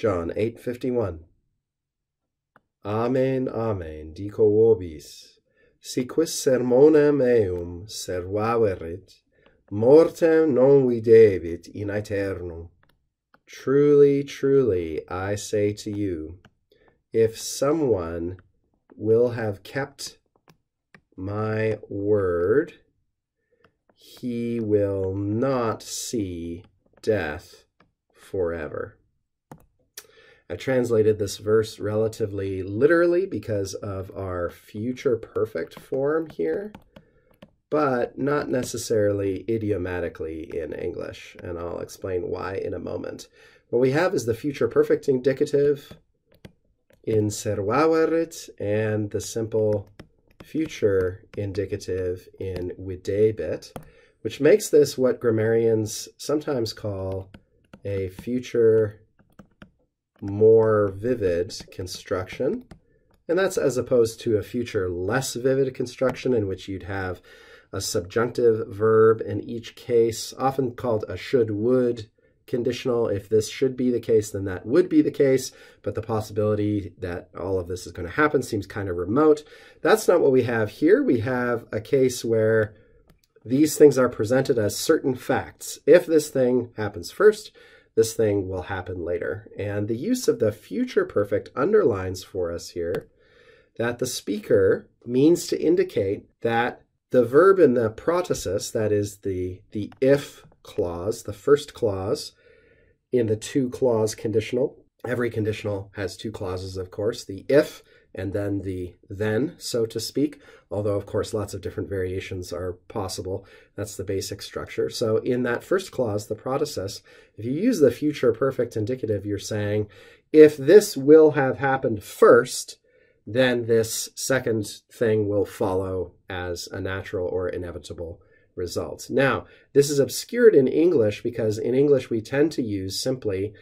John 8:51 Amen, amen, dico vobis, si quis sermonem meum servaverit, mortem non videbit in aeternum. Truly, truly, I say to you, if someone will have kept my word, he will not see death forever. I translated this verse relatively literally because of our future perfect form here, but not necessarily idiomatically in English, and I'll explain why in a moment. What we have is the future perfect indicative in servaverit and the simple future indicative in videbit, which makes this what grammarians sometimes call a future more vivid construction. And that's as opposed to a future less vivid construction in which you'd have a subjunctive verb in each case, often called a should would conditional. If this should be the case, then that would be the case, but the possibility that all of this is going to happen seems kind of remote. That's not what we have here. We have a case where these things are presented as certain facts. If this thing happens first, this thing will happen later. And the use of the future perfect underlines for us here that the speaker means to indicate that the verb in the protasis, that is the, the if clause, the first clause in the two clause conditional, every conditional has two clauses, of course, the if and then the then, so to speak, although of course lots of different variations are possible. That's the basic structure. So in that first clause, the protasis, if you use the future perfect indicative, you're saying, if this will have happened first, then this second thing will follow as a natural or inevitable result. Now, this is obscured in English because in English we tend to use simply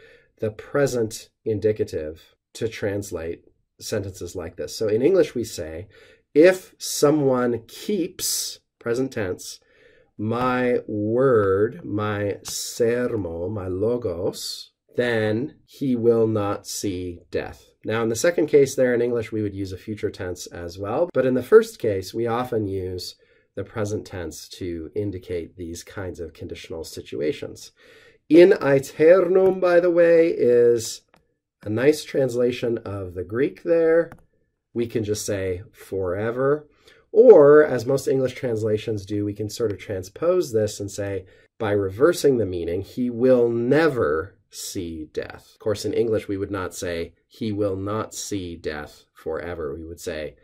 the present indicative to translate sentences like this. So in English, we say, if someone keeps, present tense, my word, my sermo, my logos, then he will not see death. Now, in the second case there in English, we would use a future tense as well. But in the first case, we often use the present tense to indicate these kinds of conditional situations. In aeternum, by the way, is a nice translation of the Greek there. We can just say forever. Or, as most English translations do, we can sort of transpose this and say, by reversing the meaning, he will never see death. Of course, in English, we would not say, he will not see death forever. We would say,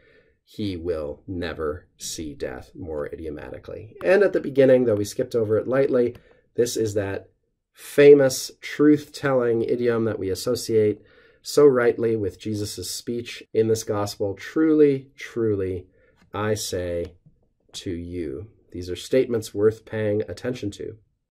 he will never see death, more idiomatically. And at the beginning, though we skipped over it lightly, this is that famous truth telling idiom that we associate so rightly with Jesus' speech in this gospel Truly, truly, I say to you. These are statements worth paying attention to.